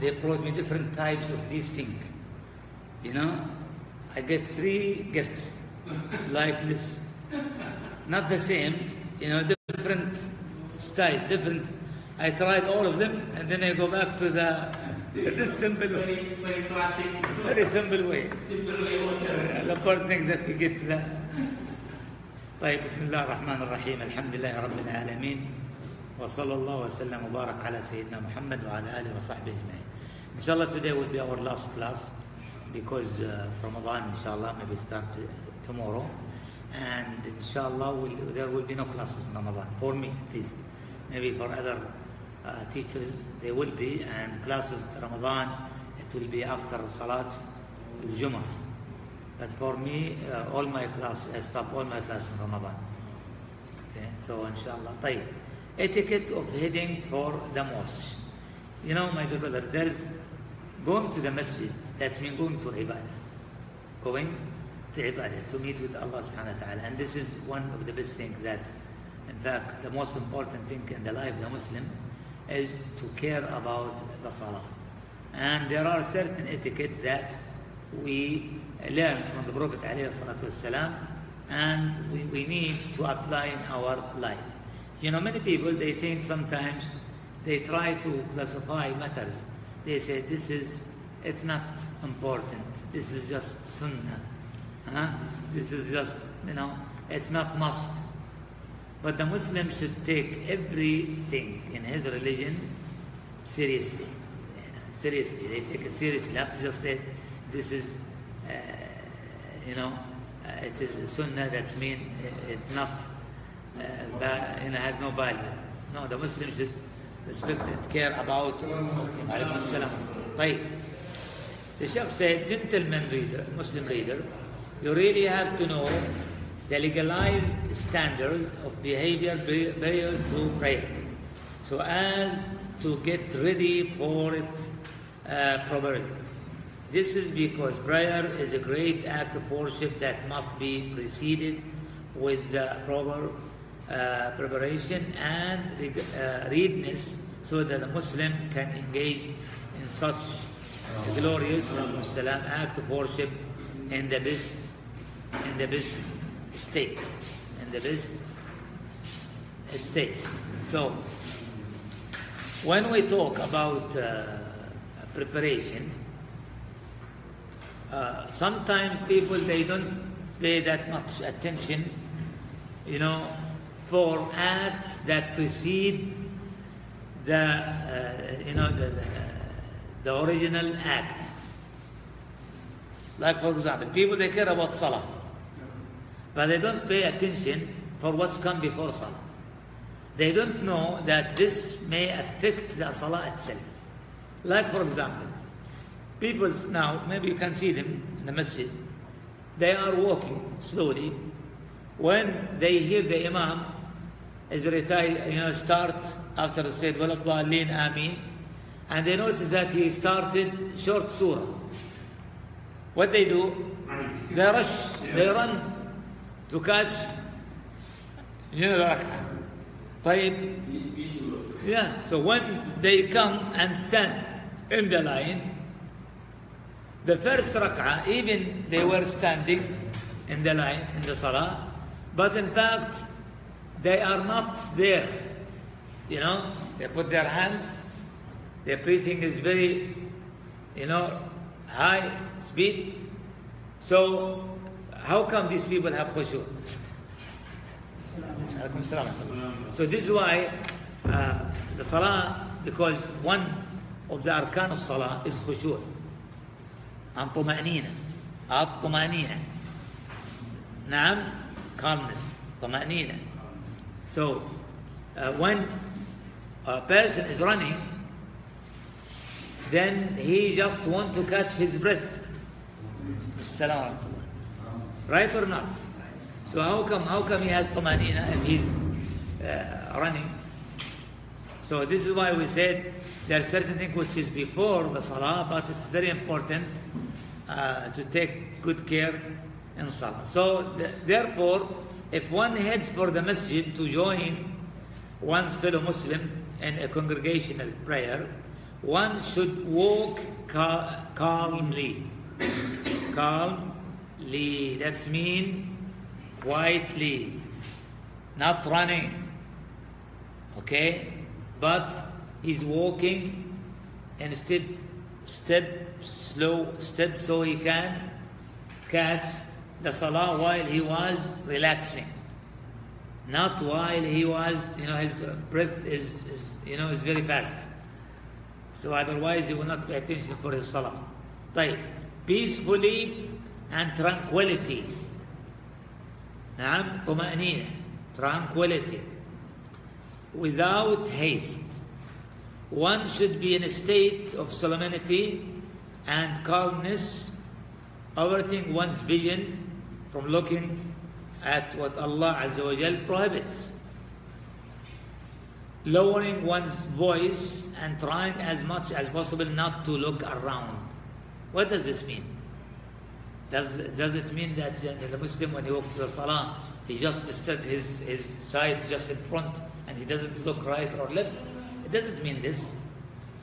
they brought me different types of these things. You know, I get three gifts like this. Not the same, you know, different style, different. I tried all of them and then I go back to the this simple way. Very, very classic. Very simple way. Simple way water. The important thing that we get the طيب بسم الله الرحمن الرحيم الحمد لله رب العالمين وصلى الله وسلم وبارك على سيدنا محمد وعلى اله وصحبه اجمعين. Inshallah today will be our last class because uh, from Ramadan inshallah maybe start uh, tomorrow and inshallah will, there will be no classes in Ramadan for me at least. Maybe for other uh, teachers they will be and classes in Ramadan it will be after Salat al-Jum'ah. But for me, uh, all my class, I stop all my class in Ramadan. Okay, so inshallah. طيب. Etiquette of heading for the mosque. You know, my dear brother, there is going to the masjid, that's mean going to ibadah. Going to ibadah, to meet with Allah subhanahu wa ta'ala. And this is one of the best things that, in fact, the most important thing in the life of the Muslim is to care about the salah. And there are certain etiquette that we learn from the Prophet والسلام, and we, we need to apply in our life. You know, many people, they think sometimes they try to classify matters. They say, this is, it's not important. This is just sunnah. Huh? This is just, you know, it's not must. But the Muslim should take everything in his religion seriously. Seriously, they take it seriously. Not just say, this is uh, you know, uh, it is sunnah that's mean it's not, uh, ba- you know, has no value. No, the Muslim should respect it, care about. Alaykum as-salam. طيب. The Sheikh said, gentleman reader, Muslim reader, you really have to know the legalized standards of behavior prior to prayer, so as to get ready for it uh, properly. This is because prayer is a great act of worship that must be preceded with the proper uh, preparation and uh, readiness so that the Muslim can engage in such a glorious salam, act of worship in the best in the best state. In the best state. So when we talk about uh, preparation, uh, sometimes people they don't pay that much attention, you know, for acts that precede the uh, you know the, the, the original act. Like for example, people they care about salah, but they don't pay attention for what's come before salah. They don't know that this may affect the salah itself. Like for example, People now, maybe you can see them in the masjid, they are walking slowly. When they hear the Imam is retired, you know, start after the said Waladhalin Ameen, and they notice that he started short surah. What they do? They rush, they run to catch, you know, the rak'ah. طيب, yeah, so when they come and stand in the line, the first rak'ah, even they were standing in the line, in the salah, but in fact, they are not there. You know, they put their hands, their breathing is very, you know, high speed. So, how come these people have khushu? So this is why uh, the salah, because one of the arkan of salah is khushu'. عن طمأنينة الطمأنينة نعم calmness طمأنينة So uh, when uh, a person is running, then he just want to catch his breath. Right or not? So how come how come he has tamanina if he's uh, running? So this is why we said there are certain things which is before the salah, but it's very important uh, to take good care in salah. So th- therefore, if one heads for the masjid to join one's fellow Muslim in a congregational prayer, one should walk cal- calmly. Calmly. That's mean quietly, not running. Okay? But he's walking instead step slow step so he can catch the salah while he was relaxing not while he was you know his breath is, is you know is very fast so otherwise he will not pay attention for his salah طيب peacefully and tranquility نعم طمأنينة tranquility without haste one should be in a state of solemnity and calmness, averting one's vision from looking at what Allah Azza wa Jal prohibits. Lowering one's voice and trying as much as possible not to look around. What does this mean? Does, does it mean that the Muslim, when he walks to the Salah, he just stood his, his side just in front and he doesn't look right or left? It doesn't mean this.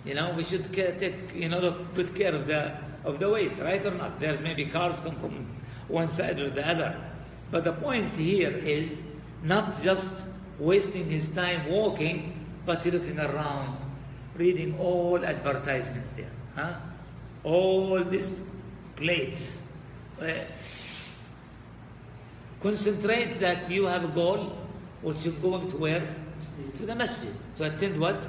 You know, we should take, you know, look, good care of the, of the ways, right or not? There's maybe cars come from one side or the other. But the point here is not just wasting his time walking, but looking around, reading all advertisements there. Huh? All these plates. Uh, concentrate that you have a goal, which you're going to where? To the masjid. To attend what?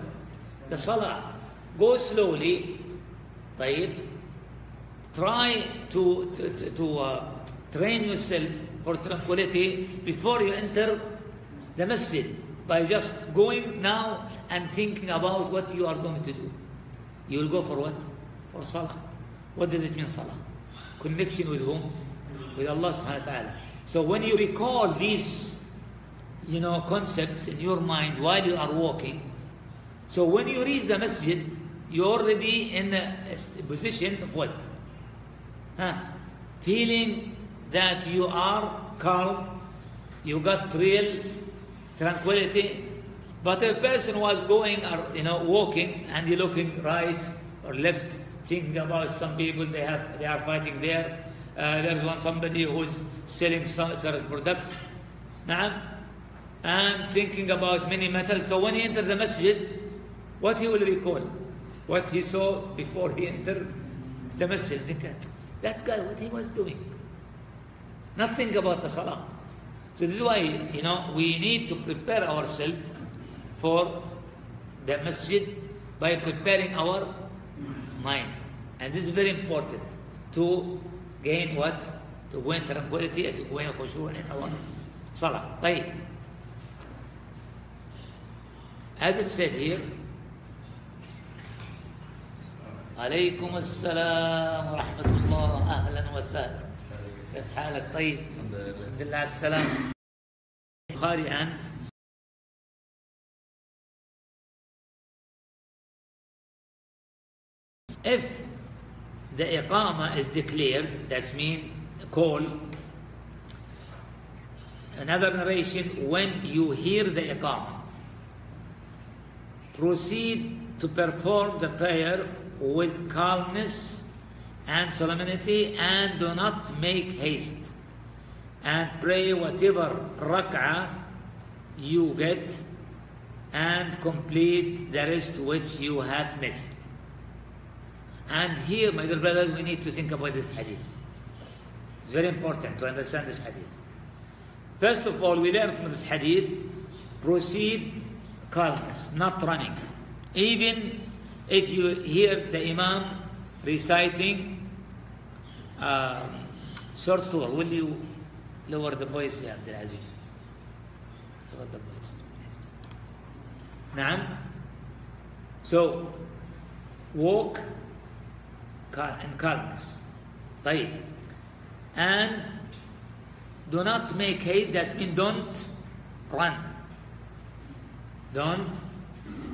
The salah. Go slowly. طيب. Try to, to, to, to uh, train yourself for tranquility before you enter the masjid by just going now and thinking about what you are going to do. You will go for what? For salah. What does it mean, salah? Connection with whom? With Allah subhanahu wa ta'ala. So when you recall these, you know, concepts in your mind while you are walking, so when you reach the masjid, you're already in a position of what? Huh? Feeling that you are calm, you got real tranquility. But a person was going or you know walking and he looking right or left, thinking about some people they have they are fighting there. Uh, there's one somebody who's selling some certain products. Na'am. And thinking about many matters. So when he entered the masjid, what he will recall? What he saw before he entered the masjid. That guy, what he was doing. Nothing about the salah. So this is why, you know, we need to prepare ourselves for the masjid by preparing our mind. And this is very important to gain what? To gain tranquility and to gain khushu' in our salah. طيب. As it said here, عليكم السلام ورحمة الله أهلا وسهلا كيف حالك طيب الحمد لله على السلامة Bukhari and if the iqama is declared that's mean call another narration when you hear the iqama proceed to perform the prayer with calmness and solemnity and do not make haste and pray whatever rak'ah you get and complete the rest which you have missed. And here, my dear brothers, we need to think about this hadith. It's very important to understand this hadith. First of all, we learn from this hadith proceed calmness, not running. Even if you hear the Imam reciting um, short surah, will you lower the voice, Ya Abdul Aziz? Lower the voice, please. نعم. So, walk cal- in calmness. طيب. And do not make haste, that means don't run. Don't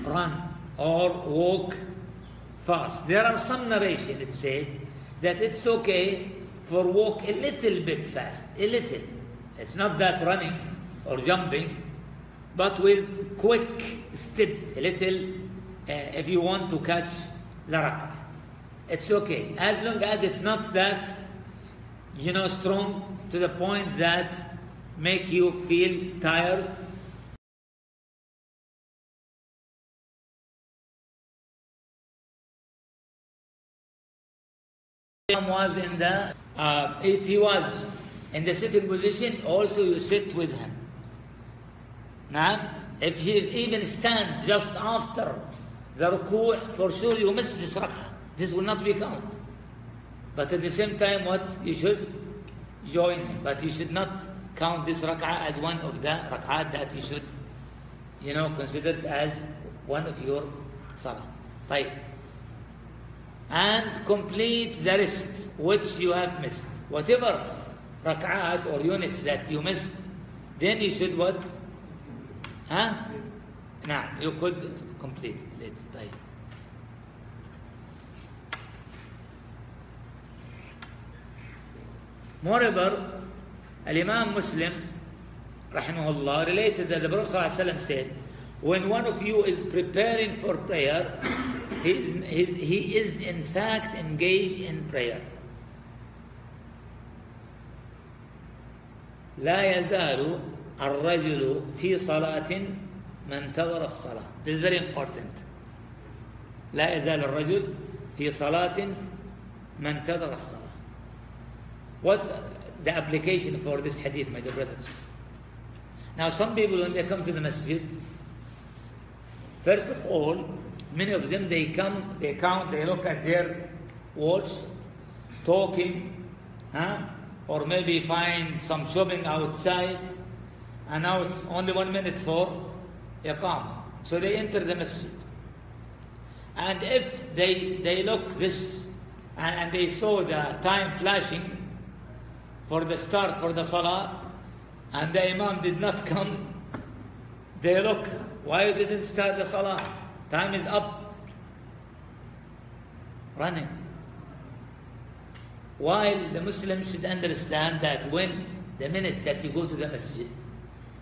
run or walk fast. There are some narration that said that it's okay for walk a little bit fast, a little. It's not that running or jumping, but with quick steps, a little. Uh, if you want to catch the rak'ah. It's okay. As long as it's not that, you know, strong to the point that make you feel tired. Imam was in the, uh, if he was in the sitting position, also you sit with him. Now, if he even stand just after the ruku', for sure you miss this rak'ah. This will not be count. But at the same time, what? You should join him. But you should not count this rak'ah as one of the rak'ah that you should, you know, consider as one of your salah. Right and complete the rest which you have missed. Whatever rak'at or units that you missed, then you should what? Huh? Now, you could complete it later. Moreover, Al-Imam Muslim rahimahullah related that the Prophet said, when one of you is preparing for prayer, he is, he is, he is in fact engaged in prayer. لا يزال الرجل في صلاة ما انتظر الصلاة. This is very important. لا يزال الرجل في صلاة ما انتظر الصلاة. What's the application for this hadith, my dear brothers? Now, some people, when they come to the masjid, first of all, many of them they come, they count, they look at their watch, talking, huh? or maybe find some shopping outside, and now it's only one minute for iqamah. So they enter the masjid. And if they, they look this and, and they saw the time flashing for the start for the salah, and the imam did not come, they look, why didn't start the salah? Time is up. Running. While the Muslims should understand that when the minute that you go to the masjid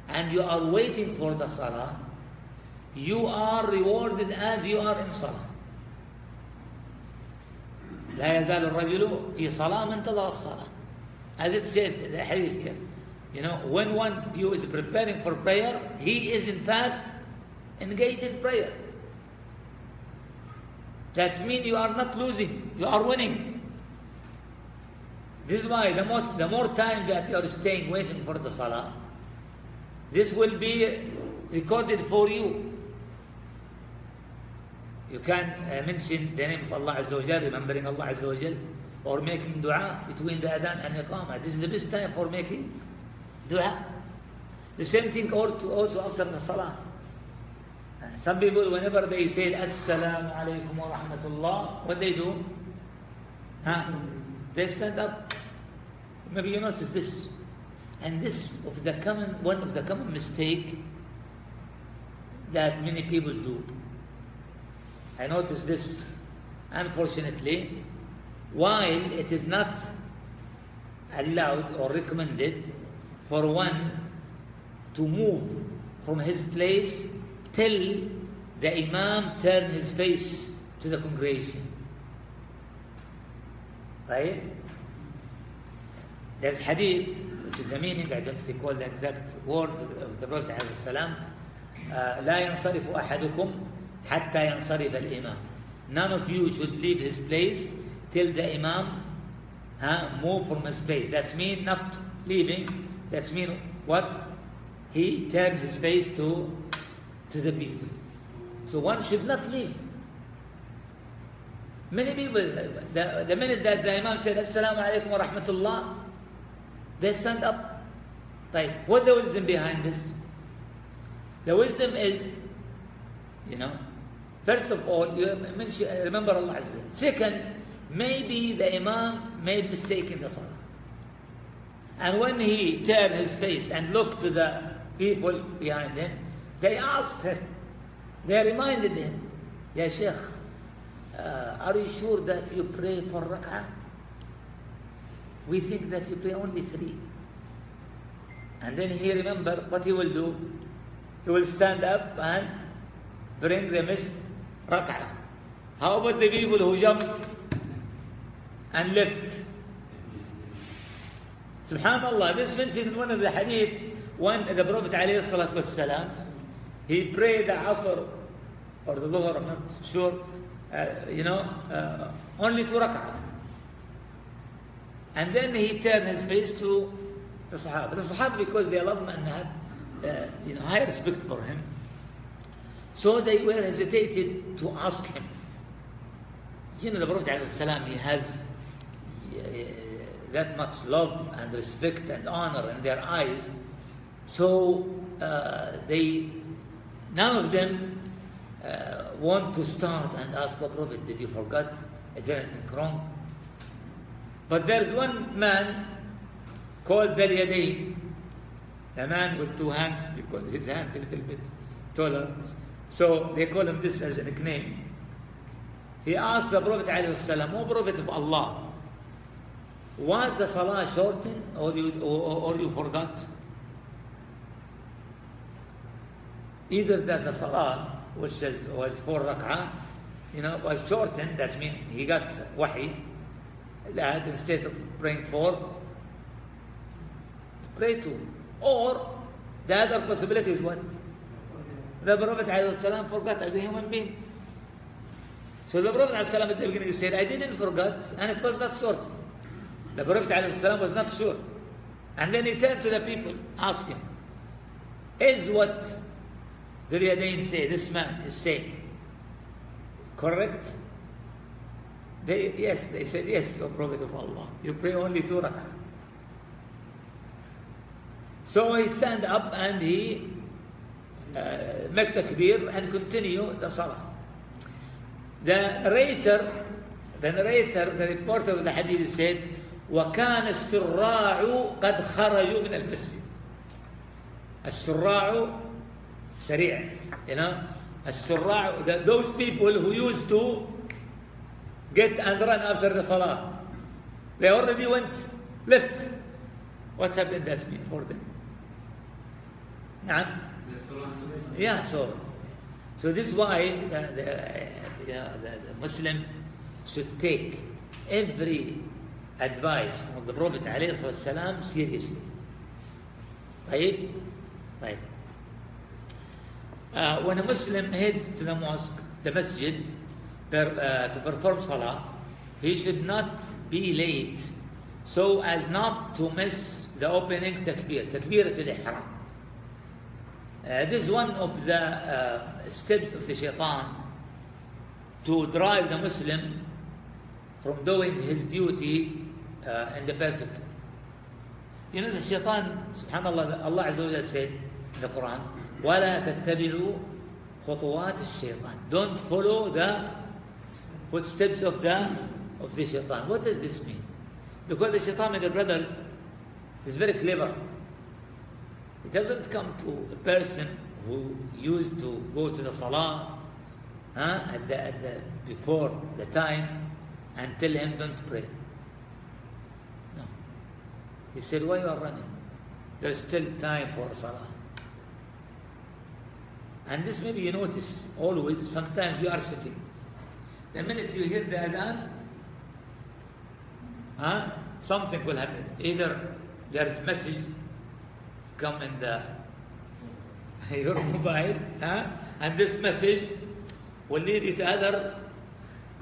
and you are waiting for the salah, you are rewarded as you are in salah. لا يزال الرجل في صلاة من انتظر الصلاة. As it says in the hadith here. You know, when one of you is preparing for prayer, he is in fact engaged in prayer. That means you are not losing, you are winning. This is why the most the more time that you are staying waiting for the salah, this will be recorded for you. You can uh, mention the name of Allah Azza wa Jal, remembering Allah Azza wa Jal, or making dua between the adhan and iqamah. This is the best time for making dua. The same thing also after the salah. Some people, whenever they say Assalamu alaikum wa rahmatullah, what they do? Huh? They stand up. Maybe you notice this. And this of the common one of the common mistake that many people do. I notice this, unfortunately, while it is not allowed or recommended for one to move from his place till the Imam turn his face to the congregation. Right? There's hadith, which is the meaning, I don't recall the exact word of the Prophet ﷺ, uh, لا ينصرف أحدكم حتى ينصرف الإمام. None of you should leave his place till the Imam uh, move from his place. That's mean not leaving. That's mean what? He turned his face to, to the people. So one should not leave. Many people, the, the minute that the Imam said, Assalamu alaikum wa rahmatullah, they stand up. Like, what's the wisdom behind this? The wisdom is, you know, first of all, you remember Allah. Second, maybe the Imam made mistake in the Salah. And when he turned his face and looked to the people behind him, they asked him, they reminded him, Ya Sheikh, uh, are you sure that you pray for rak'ah? We think that you pray only three. And then he remember what he will do. He will stand up and bring the missed rak'ah. How about the people who jump and lift? Subhanallah, this mentioned in one of the hadith when the Prophet alayhi salatu wasalam, he prayed the Asr or the Dhuhr, I'm not sure, uh, you know, uh, only two rak'ah. And then he turned his face to the Sahaba. The Sahaba, because they love him and had uh, you know, high respect for him, so they were hesitated to ask him. You know, the Prophet ﷺ, he has that much love and respect and honor in their eyes. So uh, they, none of them uh, want to start and ask the Prophet, did you forget? Is there anything wrong? But there's one man called Dhul Yadayn, a man with two hands because his hands a little bit taller. So they call him this as a nickname. He asked the Prophet ﷺ, O Prophet of Allah, was the salah shortened or you, or, or you forgot? Either that the salah, which is, was four rak'ah, you know, was shortened, that means he got wahi, that instead of praying four, pray two. Or the other possibility is what? The Prophet ﷺ forgot as a human being. So the Prophet ﷺ at the beginning said, I didn't forget, and it was not short. The Prophet ﷺ was not sure. And then he turned to the people, asking, Is what the Riyadain say, this man is saying, correct? They, yes, they said, Yes, O Prophet of Allah. You pray only two rak'ah. So he stand up and he uh, make takbir and continue the salah. The narrator, the narrator, the reporter of the hadith said, وكان السراع قد خرجوا من المسجد. السراع سريع, you know, السراع, those people who used to get and run after the salah, they already went left. What's happened that's mean for them? نعم yeah so so this is why the, the, you know, the, the Muslim should take every advice from the Prophet عليه الصلاة والسلام seriously طيب طيب uh, when a Muslim heads to the mosque the masjid uh, to perform salah he should not be late so as not to miss the opening takbir takbir to the ihram Uh, this is one of the steps of the shaitan to drive the Muslim from doing his duty in the perfect way. You know, the shaitan, subhanAllah, Allah Azza wa said in the Quran, وَلَا تَتَّبِعُوا خُطُوَاتِ الشَّيْطَانِ Don't follow the footsteps of the, of the shaitan. What does this mean? Because the shaitan, my dear brothers, is very clever. It doesn't come to a person who used to go to the salah huh, at the, at the, before the time and tell him don't pray. No. He said, why you are running? There's still time for salah. And this maybe you notice always, sometimes you are sitting. The minute you hear the adhan, huh, something will happen. Either there is message come in the your mobile, huh? and this message will lead you to other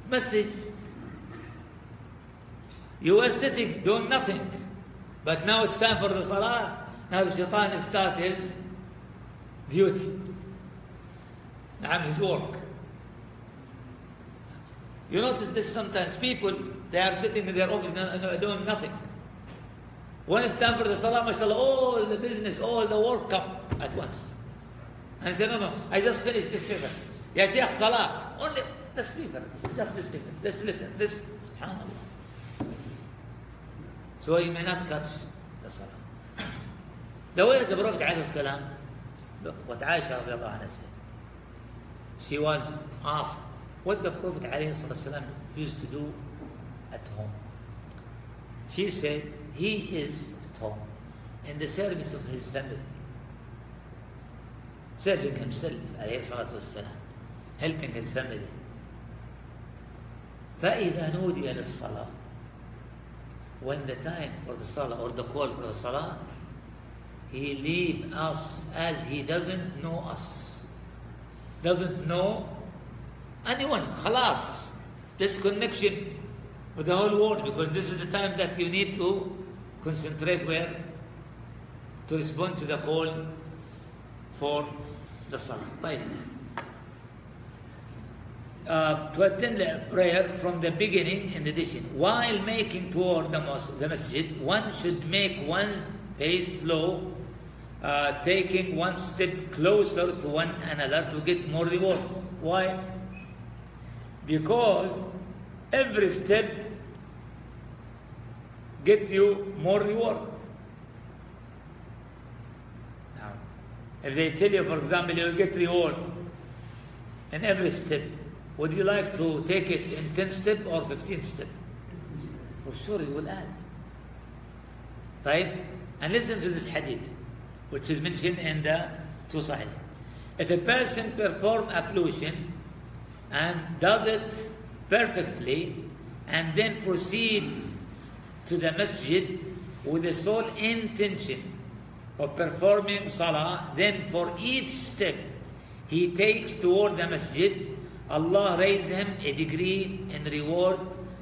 message. You were sitting doing nothing, but now it's time for the salah. Now the shaitan start his duty. Now his work. You notice this sometimes people they are sitting in their office doing nothing. When it's time for the salah, mashallah, all the business, all the work come at once. And say, no, no, I just finished this paper. Ya Shaykh, salah, only this paper, just this paper, this little, this, subhanAllah. So you may not catch the salah. The way the Prophet ﷺ, look what Aisha anha said She was asked what the Prophet ﷺ used to do at home. She said, he is at home in the service of his family, serving himself, والسلام, helping his family. فإذا نودي للصلاة when the time for the salah or the call for the salah he leave us as he doesn't know us doesn't know anyone. Halas, disconnection with the whole world because this is the time that you need to concentrate where to respond to the call for the salah. Right. Uh, to attend the prayer from the beginning in addition. While making toward the, mos- the masjid, one should make one's pace slow uh, taking one step closer to one another to get more reward. Why? Because every step get you more reward. Now, if they tell you, for example, you'll get reward in every step, would you like to take it in 10 step or 15 step? For sure you will add. Right? And listen to this hadith which is mentioned in the two Sahih. If a person perform ablution and does it perfectly and then proceed to the masjid with the sole intention of performing salah then for each step he takes toward the masjid Allah raise him a degree in reward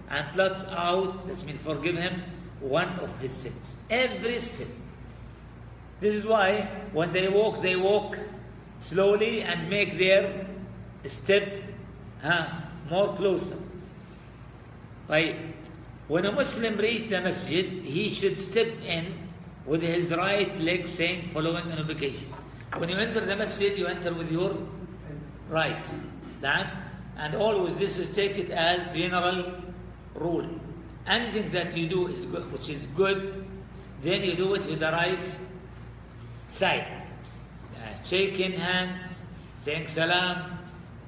and blots out that mean forgive him one of his sins. Every step this is why when they walk, they walk slowly and make their step more closer. Like when a Muslim reaches the masjid, he should step in with his right leg saying, following an invocation. When you enter the masjid, you enter with your right. That, and always this is take it as general rule. Anything that you do is good, which is good, then you do it with the right side uh, shaking hand saying salam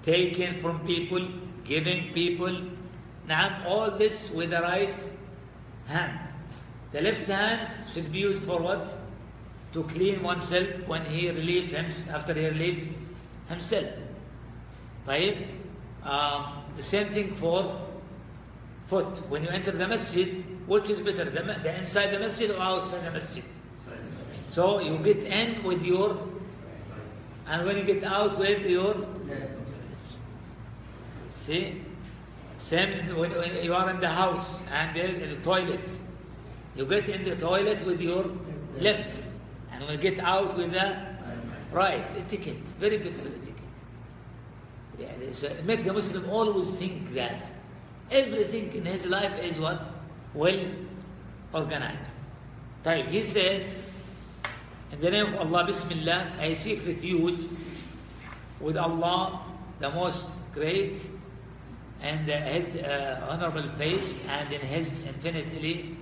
taking from people giving people نعم all this with the right hand the left hand should be used for what to clean oneself when he relieve him after he relieve himself طيب um, the same thing for foot when you enter the masjid which is better the, the inside the masjid or outside the masjid So you get in with your, and when you get out with your, see, same when, when you are in the house and in the toilet, you get in the toilet with your left, and when you get out with the right etiquette, very beautiful etiquette. Yeah, so make the Muslim always think that everything in his life is what well organized. Right? He said in the name of Allah, Bismillah, I seek refuge with Allah, the most great and uh, his uh, honorable face and in his infinitely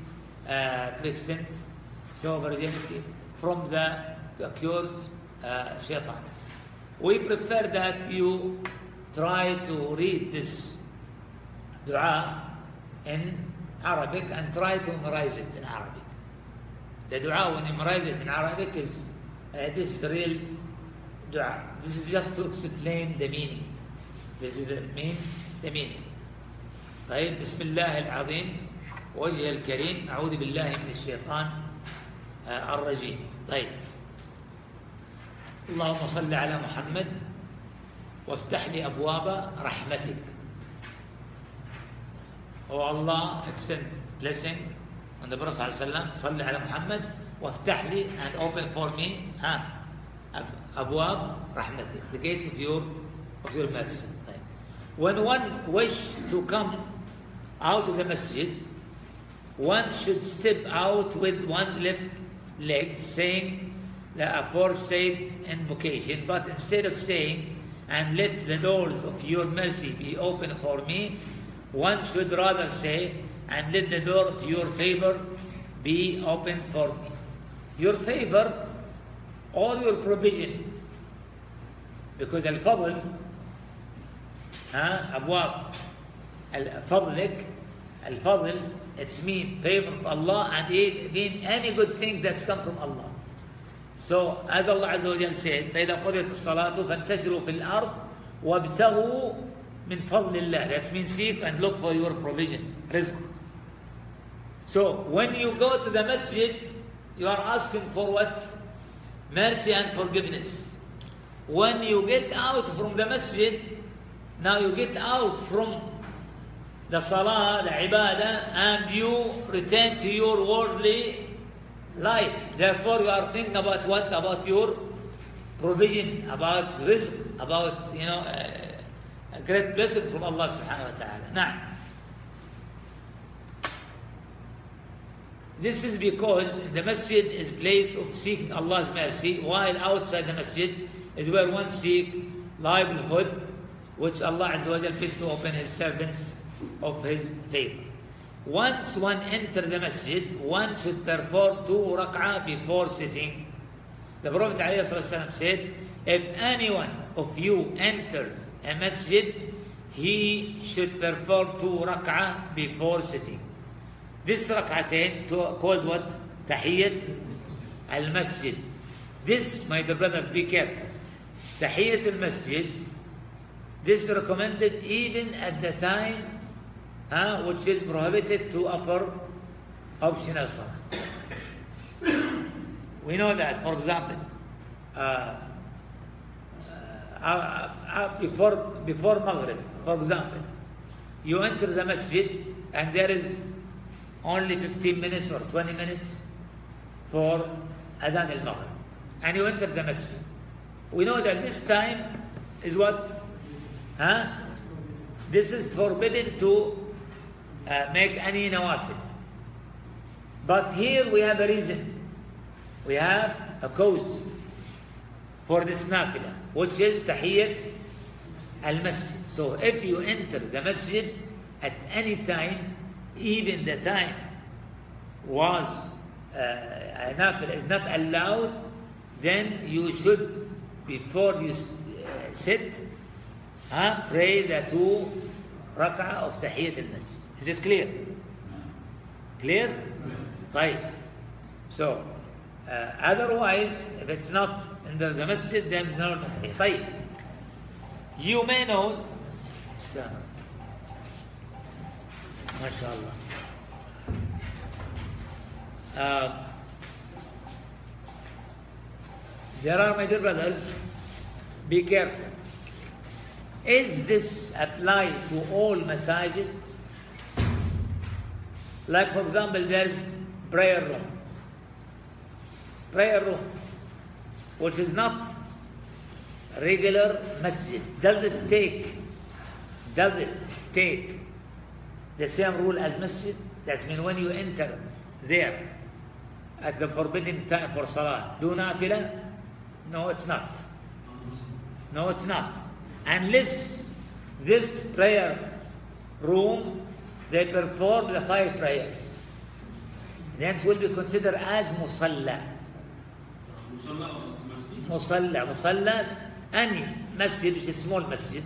uh, sovereignty from the accused uh, shaitan. We prefer that you try to read this dua in Arabic and try to memorize it in Arabic. The dua, when you memorize it in Arabic, is uh, this real dua. This is just to explain the meaning. This is the mean the meaning. طيب بسم الله العظيم وجه الكريم أعوذ بالله من الشيطان آه الرجيم طيب اللهم صل على محمد وافتح لي أبواب رحمتك Oh Allah extend blessing on the Prophet صلى الله عليه وسلم صل على محمد وافتح لي and open for me ها أبواب رحمتك the gates of your of your mercy طيب. when one wish to come out of the masjid one should step out with one's left leg saying the aforesaid invocation but instead of saying and let the doors of your mercy be open for me one should rather say and let the door of your favor be open for me your favor all your provision because الفضل ها أبواب فضلك الفضل it's mean favor of Allah and it mean any good thing that's come from Allah so as Allah عز وجل said فإذا قضيت الصلاة فانتشروا في الأرض وابتغوا من فضل الله. That means seek and look for your provision, rizq. So when you go to the masjid, you are asking for what? Mercy and forgiveness. When you get out from the masjid, now you get out from the salah, the ibadah, and you return to your worldly life. Therefore, you are thinking about what? About your provision, about rizq, about, you know, a great blessing from Allah subhanahu wa ta'ala. Now, this is because the masjid is place of seeking Allah's mercy, while outside the masjid is where one seek livelihood, which Allah Azza wa Jal to open His servants of His favor. Once one enter the masjid, one should perform two rak'ah before sitting. The Prophet ﷺ said, if anyone of you enters a masjid, he should perform two rak'ah before sitting. This rak'atain called what? Tahiyyat al-masjid. This, my dear brothers, be careful. Tahiyyat al-masjid, this recommended even at the time uh, which is prohibited to offer optional salah. we know that, for example, uh, uh, uh, before, before Maghrib, for example, you enter the masjid and there is only 15 minutes or 20 minutes for Adhan al Maghrib. And you enter the masjid. We know that this time is what? Huh? This is forbidden to uh, make any nawafil. But here we have a reason. We have a cause for this nafila, which is tahiyyat al-masjid. So if you enter the masjid at any time, even the time was uh, enough is not allowed, then you should, before you uh, sit, huh, pray the two rak'ah of tahiyyat al-masjid. Is it clear? Clear? Right. So, uh, otherwise, if it's not in the, the masjid, then no, not. You may know, MashaAllah. Uh, there are, my dear brothers, be careful. Is this applied to all masajid? Like, for example, there's prayer room. Prayer room, which is not regular masjid. Does it take, does it take the same rule as masjid? That's mean when you enter there at the forbidden time for salah, do nafila? No, it's not. No, it's not. Unless this prayer room they perform the five prayers. Then it will be considered as musalla. Musalla, musalla, any masjid which is small masjid,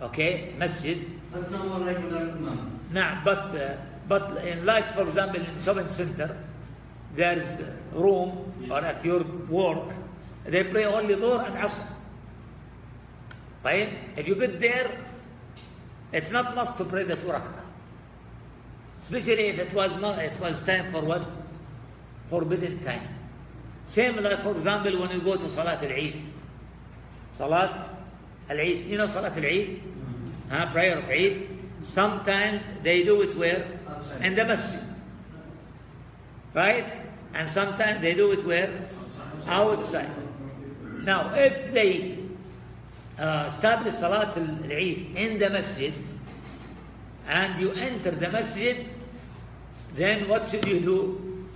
okay, masjid. But no regular imam. Nah, but uh, but in like for example in shopping center, there's room or at your work, they pray only Dhuhr and Asr. Right? If you get there, it's not must to pray the two rak'ah. Especially if it was not, it was time for what? Forbidden time. Same like, for example, when you go to Salat al-Eid. Salat al-Eid. You know Salat al-Eid? Huh? Prayer of Eid. Sometimes they do it where? Outside. In the masjid. Right? And sometimes they do it where? Outside. Now, if they uh, establish Salat al-Eid in the masjid, and you enter the masjid, then what should you do?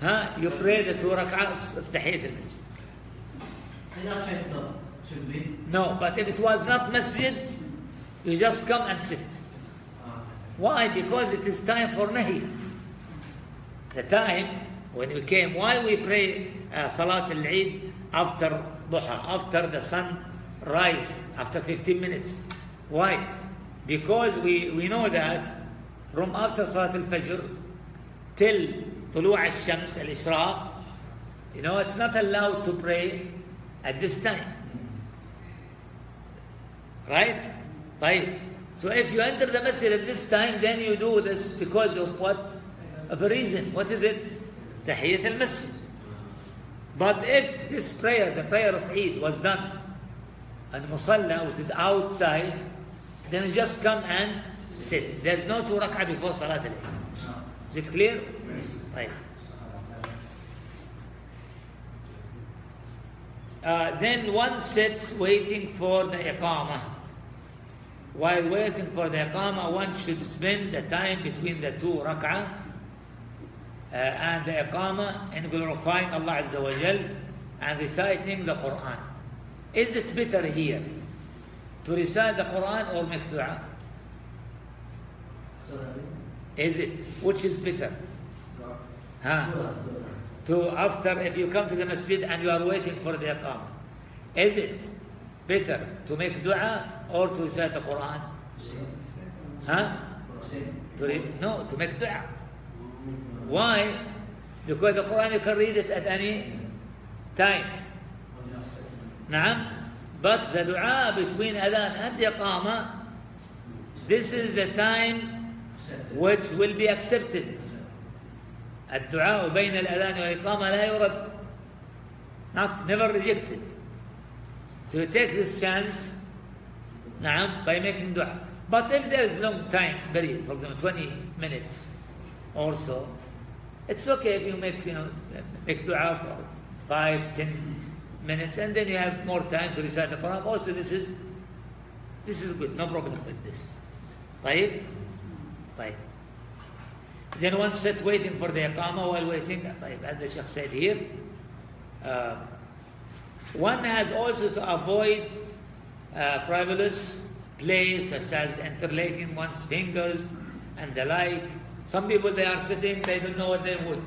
Huh? You pray the two rak'ahs of Tahiyyat al-Masjid. No, but if it was not masjid, you just come and sit. Ah, Why? Because it is time for nahi. The time when you came, why we pray uh, Salat al-Eid after duha, after the sun rise, after 15 minutes. Why? Because we, we know that from after Salat al-Fajr till طلوع الشمس الإشراق, you know, it's not allowed to pray at this time. Right? طيب so if you enter the masjid at this time then you do this because of what of a reason what is it تحية المسجد but if this prayer the prayer of Eid was done at Musalla which is outside then you just come and sit there's no two rak'ah before Salat al-Eid is it clear طيب Uh, then one sits waiting for the iqamah. While waiting for the iqamah, one should spend the time between the two rak'ah uh, and the iqamah in glorifying Allah Azza wa Jal and reciting the Quran. Is it better here to recite the Quran or make dua? Sorry. Is it? Which is better? Huh? To after if you come to the masjid and you are waiting for the iqamah is it better to make dua or to recite the quran huh to re- no to make dua why because the quran you can read it at any time. نعم but the dua between adhan and the iqamah this is the time which will be accepted الدعاء بين الأذان والإقامة لا يرد not never rejected so you take this chance نعم by making dua but if there is long time period for example 20 minutes or so it's okay if you make you know make dua for 5 10 minutes and then you have more time to recite the Quran also this is this is good no problem with this طيب طيب then one sat waiting for the iqamah while waiting طيب as the Sheikh said here uh, one has also to avoid uh, frivolous play such as interlaking one's fingers and the like. Some people they are sitting they don't know what they would.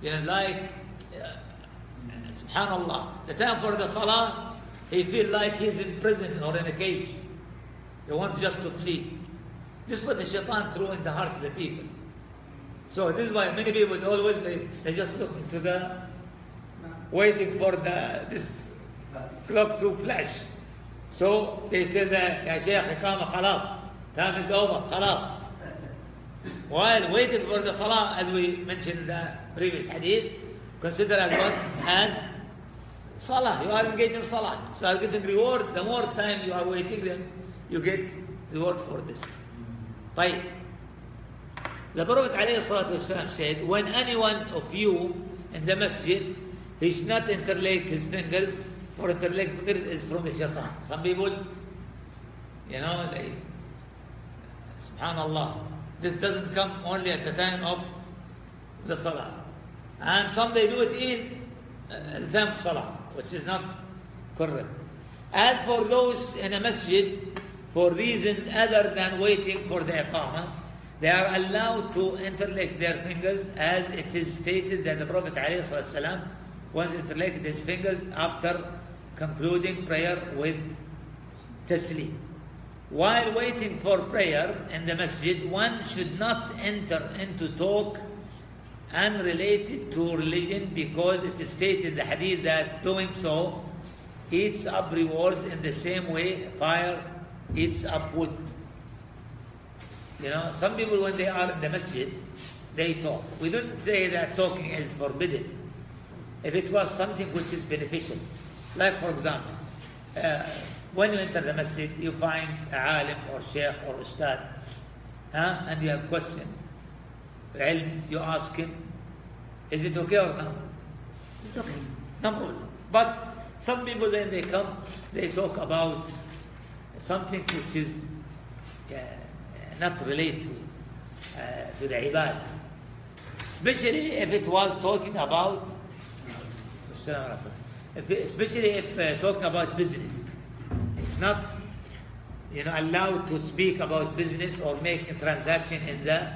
You know like uh, subhanallah. The time for the salah he feel like he's in prison or in a cage. He wants just to flee. This is what the shaitan threw in the heart of the people. So this is why many people always they, they just look into the waiting for the this clock to flash. So they tell the يا شيخ إقامة خلاص time is over خلاص. While waiting for the salah, as we mentioned in the previous hadith, consider as what? As salah. You are engaged in salah. So you are getting reward. The more time you are waiting, then you get reward for this. طيب. The Prophet ﷺ said, when any one of you in the masjid, he should not interlake his fingers, for interlake fingers is from the shaitan. Some people, you know, they, subhanallah, this doesn't come only at the time of the salah. And some they do it even uh, at the time of salah, which is not correct. As for those in a masjid, for reasons other than waiting for the iqamah, they are allowed to interlake their fingers as it is stated that the Prophet ﷺ once interlaced his fingers after concluding prayer with taslim. While waiting for prayer in the masjid, one should not enter into talk unrelated to religion because it is stated in the hadith that doing so eats up rewards in the same way fire eats up wood. You know, some people when they are in the masjid, they talk. We don't say that talking is forbidden. If it was something which is beneficial, like for example, uh, when you enter the masjid, you find a alim or sheikh or ustad, huh? and you have question, ilm, you ask him, is it okay or not? It's okay, no problem. But some people when they come, they talk about something which is uh, not related to, uh, to the ibadah. Especially if it was talking about, if, especially if uh, talking about business. It's not, you know, allowed to speak about business or make a transaction in the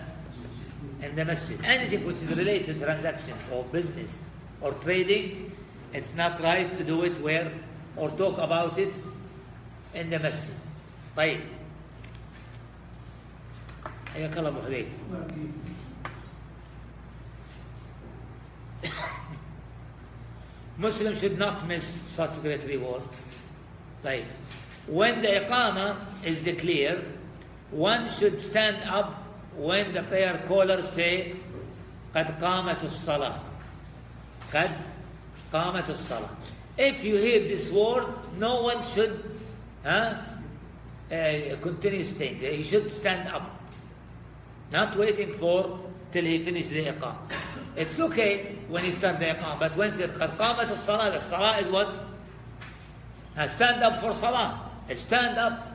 in the masjid. Anything which is related to transactions or business or trading, it's not right to do it where or talk about it in the masjid. طيب حياك الله ابو حذيفه Muslim should not miss such great reward. طيب when the iqama is declared, one should stand up when the prayer callers say, قد قامت الصلاة. قد قامت الصلاة. If you hear this word, no one should huh, uh, continue staying there. He should stand up. Not waiting for till he finished the iqam. It's okay when he starts the iqam, but when the iqamat is salah, the salah is what? Now stand up for salah. Stand up.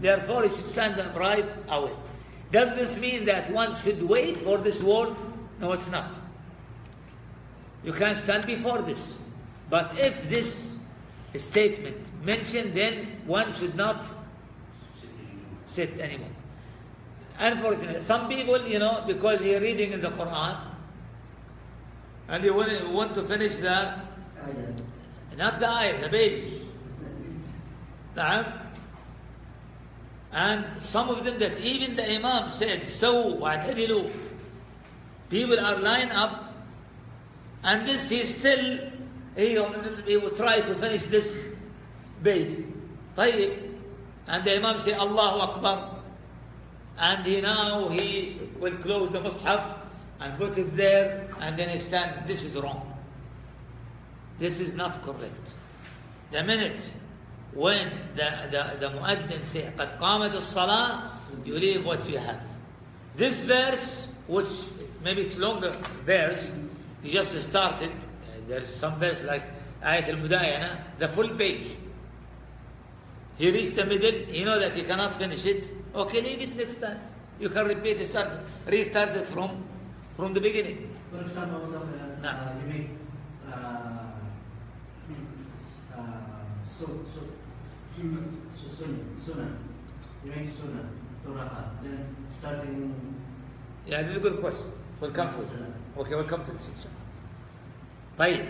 Therefore, he should stand up right away. Does this mean that one should wait for this word? No, it's not. You can stand before this. But if this statement mentioned, then one should not sit anymore. Unfortunately, some people, you know, because you're reading in the Quran and you want, want to finish the, Ayah. not the ayah, the page. نعم and some of them that even the imam said استووا واعتدلوا people are lined up and this he still he, he will try to finish this base طيب and the imam say الله أكبر and he now he will close the mushaf and put it there and then he stand this is wrong this is not correct the minute when the, the, the muaddin say قد قامت الصلاة you leave what you have this verse which maybe it's longer verse you just started uh, there's some verse like ayat al-mudayana the full page he reached the middle you know that you cannot finish it okay leave it next time you can repeat start restart it from from the beginning For example, Dr. Nah. uh, you make uh, uh, so, so, so, sun, sunnah. You make sunnah, two rakat. Then starting yeah this is a good question we'll come to it okay we'll come to this inshallah طيب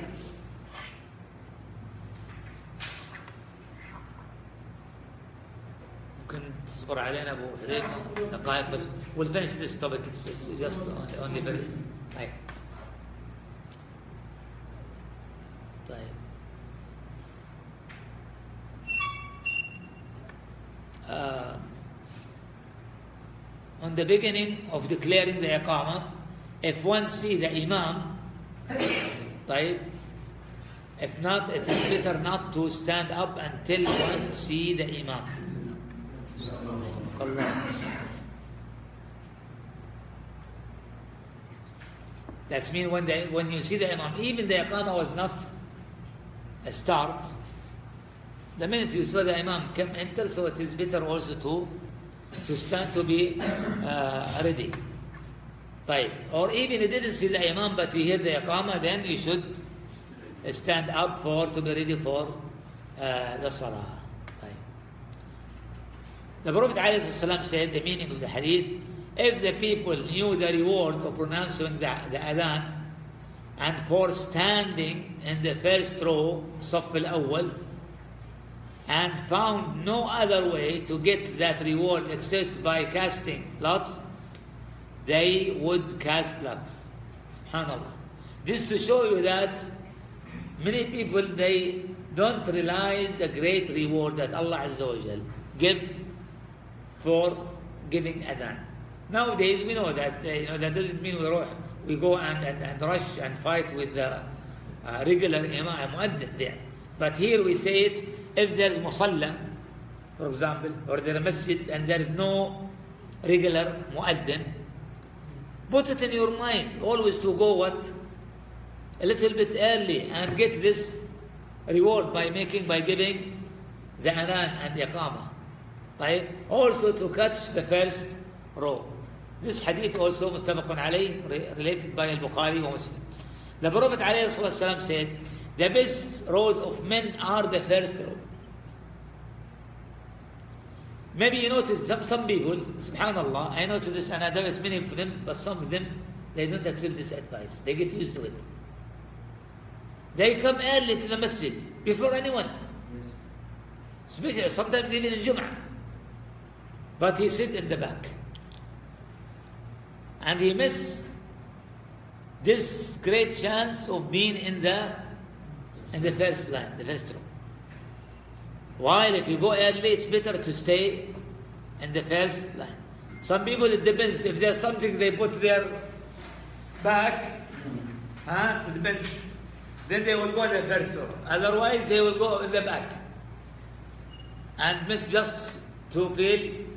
ممكن تصبر علينا ابو حذيفه دقائق بس we'll finish this topic it's, it's just only, only very طيب طيب uh, on the beginning of declaring the iqamah, if one see the imam, طيب, if not, it is better not to stand up until one see the imam. Allah. That's mean when the, when you see the imam, even the iqamah was not a start. The minute you saw the imam come enter, so it is better also to to stand to be uh, ready. طيب. Or even you didn't see the imam but you hear the iqamah, then you should stand up for to be ready for uh, the salah. The Prophet ﷺ said, the meaning of the hadith, if the people knew the reward of pronouncing the, the adhan and for standing in the first row, Saf al awl) and found no other way to get that reward except by casting lots, they would cast lots. SubhanAllah. This to show you that many people, they don't realize the great reward that Allah Azza wa Jal for giving adhan. Nowadays we know that uh, you know that doesn't mean we ruh, we go and, and, and rush and fight with the uh, regular imam muaddin there. But here we say it if there's musalla, for example, or there's a masjid and there is no regular muaddin, put it in your mind always to go what? A little bit early and get this reward by making, by giving the adhan and the iqamah. طيب also to catch the first row this hadith also متفق عليه related by al-Bukhari wa Muslim the Prophet عليه الصلاة والسلام said the best rows of men are the first row maybe you notice some, some people subhanallah I notice this and I know it's many of them but some of them they don't accept this advice they get used to it they come early to the masjid before anyone especially sometimes even in Jum'ah but he sit in the back and he miss this great chance of being in the in the first line, the first row. While if you go early, it's better to stay in the first line. Some people, it depends. If there's something they put their back, huh? It depends. Then they will go in the first row. Otherwise, they will go in the back. And miss just to feel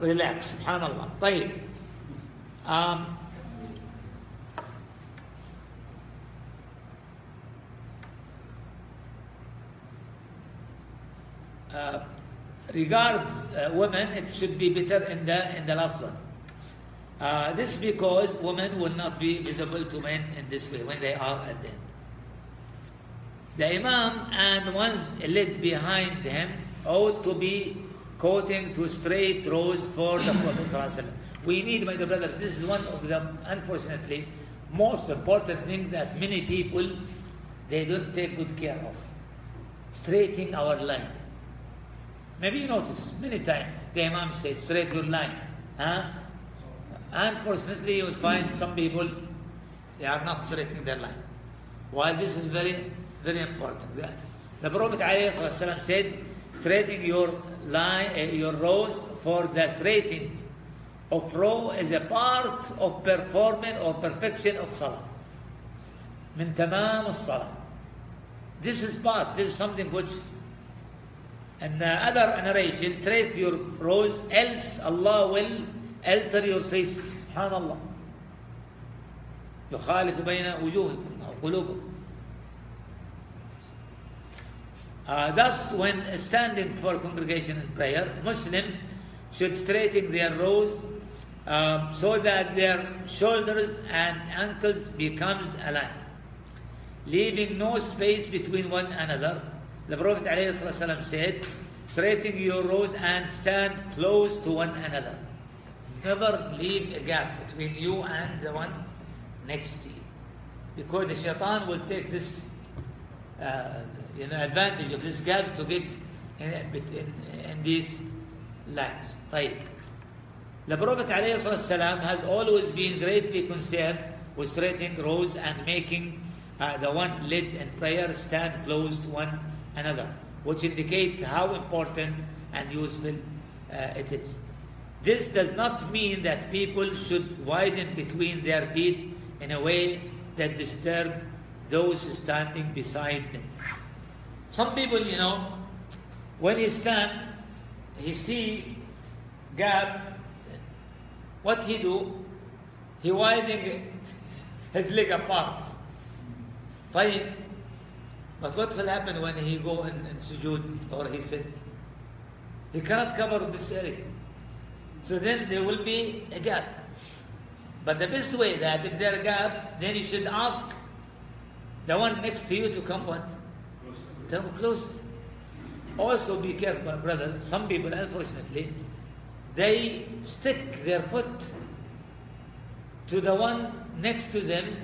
relaxed. Subhanallah. طيب. Um, uh, regard uh, women, it should be better in the in the last one. Uh, this is because women will not be visible to men in this way when they are at the end. The Imam and ones led behind him ought to be quoting to straight roads for the Prophet. We need, my dear brother, this is one of the, unfortunately, most important thing that many people they don't take good care of. Straightening our line. Maybe you notice many times the Imam said, straight your line. Huh? Unfortunately, you will find some people they are not straightening their line. While this is very, very important. The, the Prophet ﷺ said, straightening your line, uh, your rows for the straightening of row is a part of performing or perfection of salah. من تمام الصلاة. This is part, this is something which and the other narration, straight your rows, else Allah will alter your face. Subhanallah. يخالف بين وجوهكم أو قلوبكم. Uh, thus, when standing for congregation prayer, Muslim should straighten their rows um, so that their shoulders and ankles becomes aligned, leaving no space between one another. The Prophet ﷺ said, straighten your rows and stand close to one another. Never leave a gap between you and the one next to you. Because the shaitan will take this uh, you know, advantage of this gap to get in, in, in these lines. طيب. The Prophet ﷺ has always been greatly concerned with straightening rows and making uh, the one led in prayer stand close to one another, which indicate how important and useful uh, it is. This does not mean that people should widen between their feet in a way that disturb those standing beside them. Some people, you know, when he stand, he see gap. What he do? He widening his leg apart. طيب. But what will happen when he go in, in sujood or he sit? He cannot cover this area. So then there will be a gap. But the best way that if there a gap, then you should ask the one next to you to come what? Come closer. Also be careful, brothers. Some people, unfortunately, they stick their foot to the one next to them,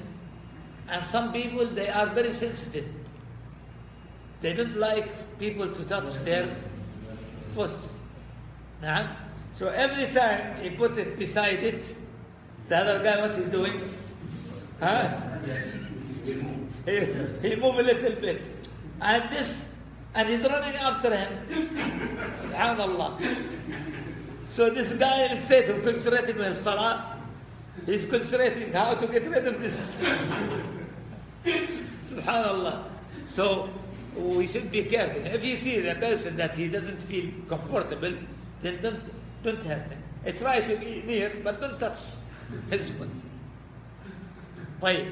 and some people they are very sensitive. They don't like people to touch their foot. Nah? So every time he put it beside it, the other guy what he's doing? Huh? Yes. He, he move a little bit. And this, and he's running after him. Subhanallah. So this guy instead of concentrating on Salah, he's concentrating how to get rid of this. Subhanallah. So we should be careful. If you see the person that he doesn't feel comfortable, then don't, don't hurt him. Uh, Try to be near, but don't touch his foot. طيب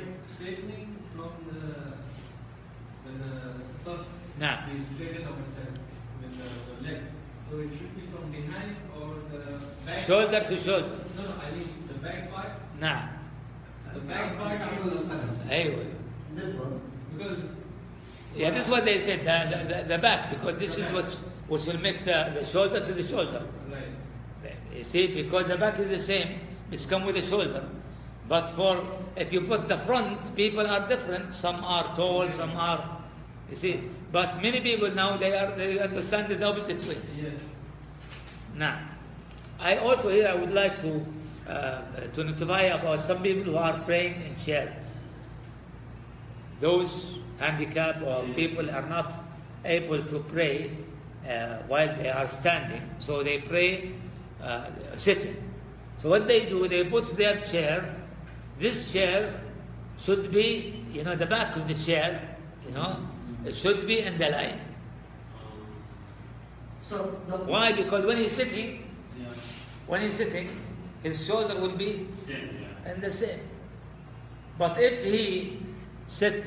stuff nah. is up with the, the leg. So it should be from behind or the back. Shoulder to shoulder. No, no, I mean the back part. Nah. The back part. Anyway. Because. Yeah, this is what they said, the, the, the back, because this is what which will make the, the shoulder to the shoulder. Right. You see, because the back is the same, it's come with the shoulder. But for if you put the front, people are different. Some are tall, some are you see. But many people now they are they understand it the opposite way. Yes. Now, I also here I would like to uh, to notify about some people who are praying in chair. Those handicapped or people are not able to pray uh, while they are standing, so they pray uh, sitting. So what they do, they put their chair. This chair should be, you know, the back of the chair, you know, it should be in the line. So the Why? Because when he's sitting, Yeah. when he's sitting, his shoulder will be Same, yeah. and the same. But if he sit,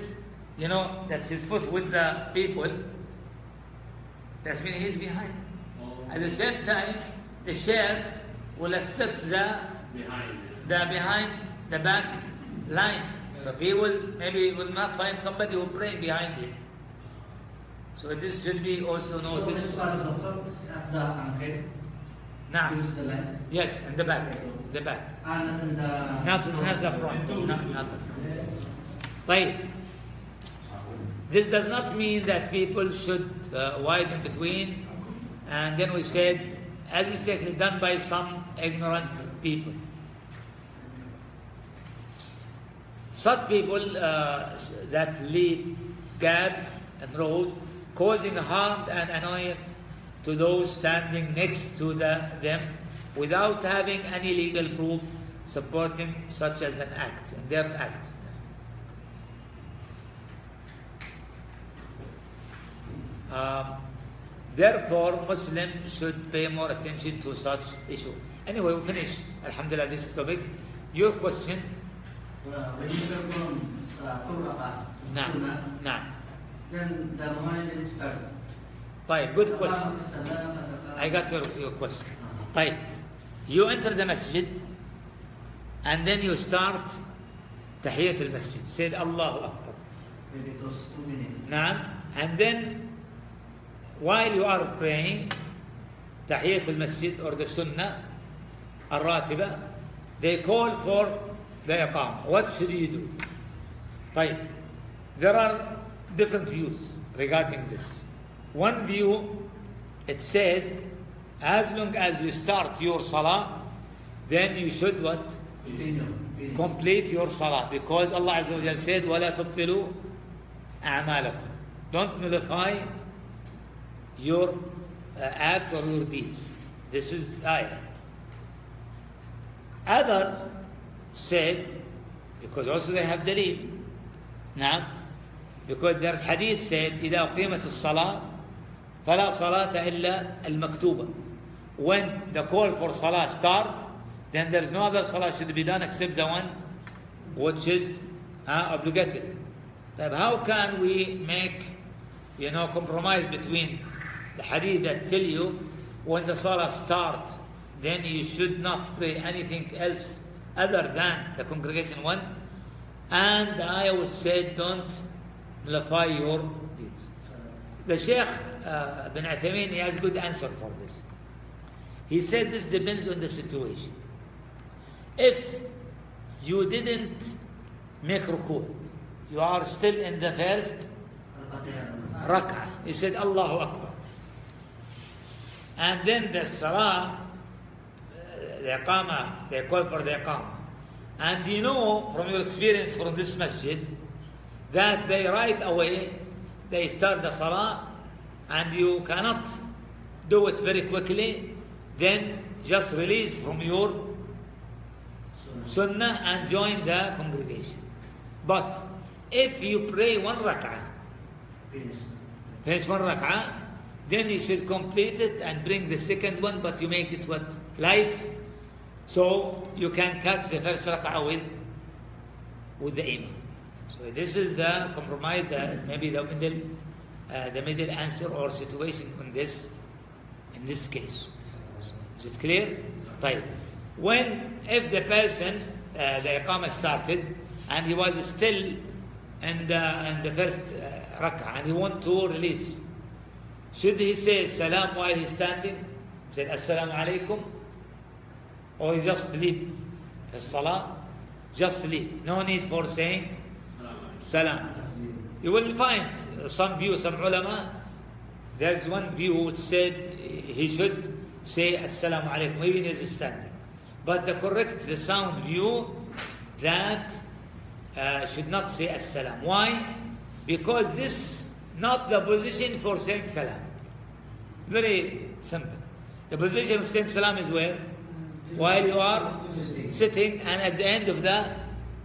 you know, that's his foot with the people, that means he's behind. Oh. At the same time, the chair will affect the Behind it. the behind the back line. So people maybe will not find somebody who pray behind him. So this should be also so this noticed. part of the cup at the ankle. Now, Use the line. yes, in the back, the back, Ah, not in the. not not the front, not, not the front. طيب. This does not mean that people should uh, widen between. And then we said, as mistakenly done by some ignorant people. Such people uh, s- that leave gaps and roads, causing harm and annoyance to those standing next to the, them without having any legal proof supporting such as an act, their act. Um, therefore, Muslims should pay more attention to such issue. Anyway, we finish. Alhamdulillah, this topic. Your question? then the morning then start. طيب, good question. Salam, katakan- I got your, your question. Ah. طيب, you enter the masjid and then you start تحية المسجد. Said Allahu Akbar. Maybe those two minutes. نعم. And then while you are praying تحية المسجد or the sunnah الراتبة they call for the iqamah. What should you do? طيب. There are different views regarding this. One view it said as long as you start your salah then you should what? Continue. Finish. complete your salah because Allah Azza wa Jalla said ولا تبطلوا أعمالكم don't nullify your uh, act or your deeds this is ayah other said because also they have dalil نعم because their hadith said إذا أقيمت الصلاة فلا صلاة إلا المكتوبة when the call for salah start then there's no other salah should be done except the one which is uh, obligatory طيب how can we make you know compromise between the hadith that tell you when the salah start then you should not pray anything else other than the congregation one and ayah which said don't nullify your deeds the Sheikh uh, bin Uthaymeen, he has good answer for this. He said this depends on the situation. If you didn't make ruku, you are still in the first rak'ah. He said Allahu Akbar. And then the salah, uh, the iqamah, they call for the iqamah. And you know from your experience from this masjid that they right away they start the salah and you cannot do it very quickly, then just release from your sunnah and join the congregation. But if you pray one rak'ah, Finish. one rak'ah, then you should complete it and bring the second one, but you make it what? Light. So you can catch the first rak'ah with, with the imam. So this is the compromise, the, maybe the middle, uh, the middle answer or situation in this, in this case. Is it clear? Right. When, if the person, uh, the Iqama started, and he was still in the, in the first uh, rak'ah, and he want to release, should he say salam while he's standing? Say assalamu alaikum? Or he just leave his salah? Just leave. No need for saying salam. You will find some view, some ulama, there's one view which said he should say Assalamu alaikum, even as standing. But the correct, the sound view, that uh, should not say Assalam. Why? Because this not the position for saying Salam. Very simple. The position of saying salam is where? While you are sitting and at the end of the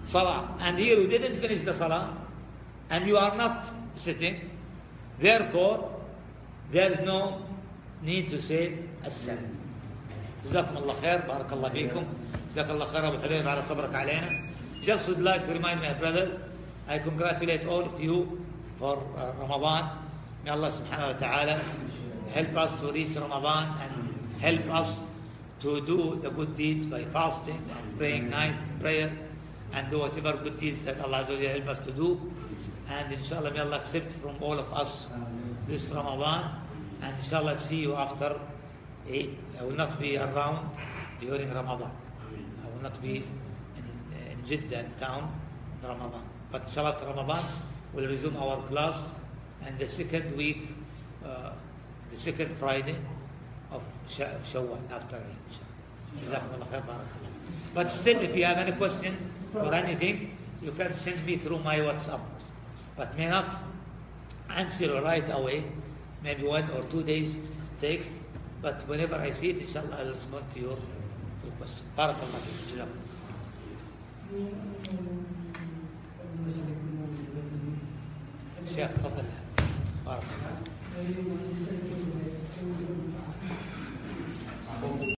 salah. And here you didn't finish the salah and you are not sitting. Therefore, there is no need to say السلام. جزاكم الله خير بارك الله فيكم جزاك الله خير ابو حذيفه على صبرك علينا just would like to remind my brothers I congratulate all of you for uh, Ramadan may Allah subhanahu wa ta'ala help us to reach Ramadan and help us to do the good deeds by fasting and praying night prayer and do whatever good deeds that Allah Azza wa Jalla help us to do and inshallah may Allah accept from all of us this Ramadan and inshallah see you after Eid. I will not be around during Ramadan. I will not be in, in Jeddah in town in Ramadan. But inshallah after Ramadan we'll resume our class and the second week, uh, the second Friday of, Sha- of Shawwal after Eid. inshallah. Jazakumullah khair, barakallah. But still, if you have any questions or anything, you can send me through my WhatsApp, but may not answer right away. Maybe one or two days takes, but whenever I see it, inshallah, I'll respond to your to question. Barakallah. شيخ تفضل بارك الله